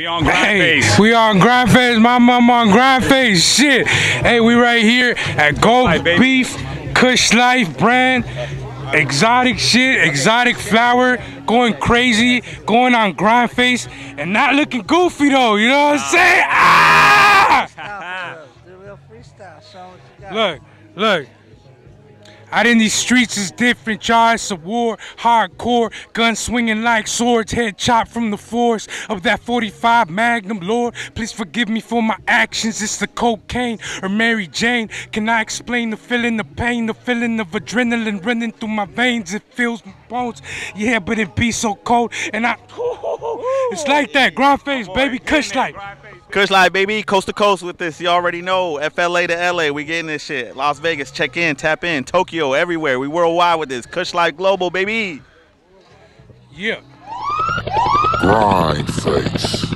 We on grind Hey, face. we on grind face. My mom on grind face. Shit. Hey, we right here at Golf Hi. Beef, Kush Life brand. Exotic shit, exotic flower, going crazy, going on grind face, and not looking goofy though. You know what I'm saying? Ah! Do a real freestyle. Show 'em what you got. Look, look. Out in these streets is different, y'all. It's a war, hardcore, gun swinging like swords, head chopped from the force of that 45 Magnum. Lord, please forgive me for my actions. It's the cocaine or Mary Jane. Can I explain the feeling, the pain, the feeling of adrenaline running through my veins? It fills my bones. Yeah, but it be so cold, and I. It's like that, grind face, baby, kush like. Kush Life, baby, coast to coast with this. You already know. FLA to LA, we getting this shit. Las Vegas, check in, tap in. Tokyo, everywhere. We worldwide with this. Kush Life Global, baby. Yeah. Grind face.